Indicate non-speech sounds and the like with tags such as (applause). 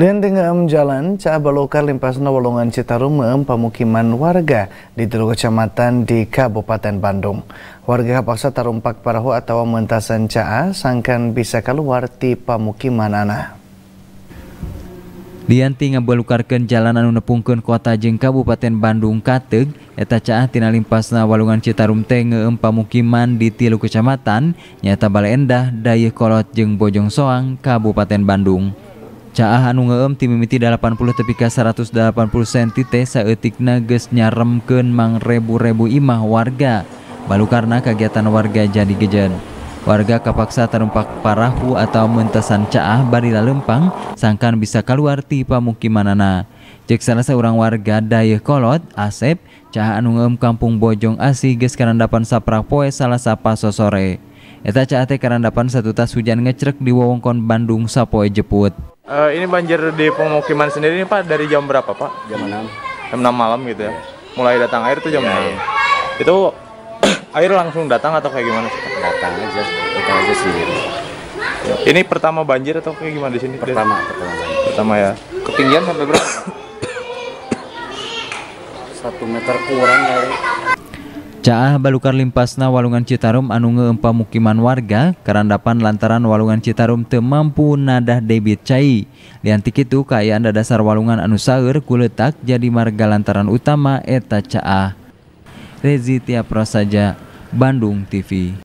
Lian dengan jalan, Cak Balokar limpasna walongan Citarum pamukiman warga di tiga kecamatan di Kabupaten Bandung. Warga paksa tarumpak parahu atau mentasan Caa sangkan bisa keluar di pamukiman anak. Lianti ngabalukarkeun jalan anu nepungkeun kota jeung Kabupaten Bandung Kateg eta caah tina limpasna walungan Citarum teh ngeueum pamukiman di tilu kecamatan nyata Bale Endah, Kolot jeung Bojong Soang Kabupaten Bandung. Caah anu ngeueum ti mimiti 80 tepi ka 180 cm teh saeutikna geus nyaremkeun mang rebu-rebu imah warga. Balukarna kagiatan warga jadi gejen. Warga kapaksa terumpak parahu atau mentesan caah bari lempang sangkan bisa keluar ti pamukimanana. Cek salah seorang warga Dayeuh Kolot, Asep, caah anu ngeueum kampung Bojong Asih geus karandapan saprak poe salah sapa sosore. Eta caah teh karandapan satu tas hujan ngecrek di wewengkon Bandung sapoe jeput. Uh, ini banjir di pemukiman sendiri ini Pak dari jam berapa Pak? Jam 6. Jam 6 malam gitu ya. Mulai datang air tuh jam ya, 6. Ya. Itu (clears throat) air langsung datang atau kayak gimana sih? Datang aja, datang aja sendiri. Ini pertama banjir atau kayak gimana di sini? Pertama, pertama banjir. Pertama ya. Ketinggian sampai berapa? (clears throat) Satu meter kurang kali. Caah balukar limpasna walungan Citarum anu ngeempa mukiman warga karandapan lantaran walungan Citarum teu mampu nadah debit cai. Liantik itu kaayaan dasar walungan anu saeur kuletak jadi marga lantaran utama eta caah. Rezi Tiap Prasaja, Bandung TV.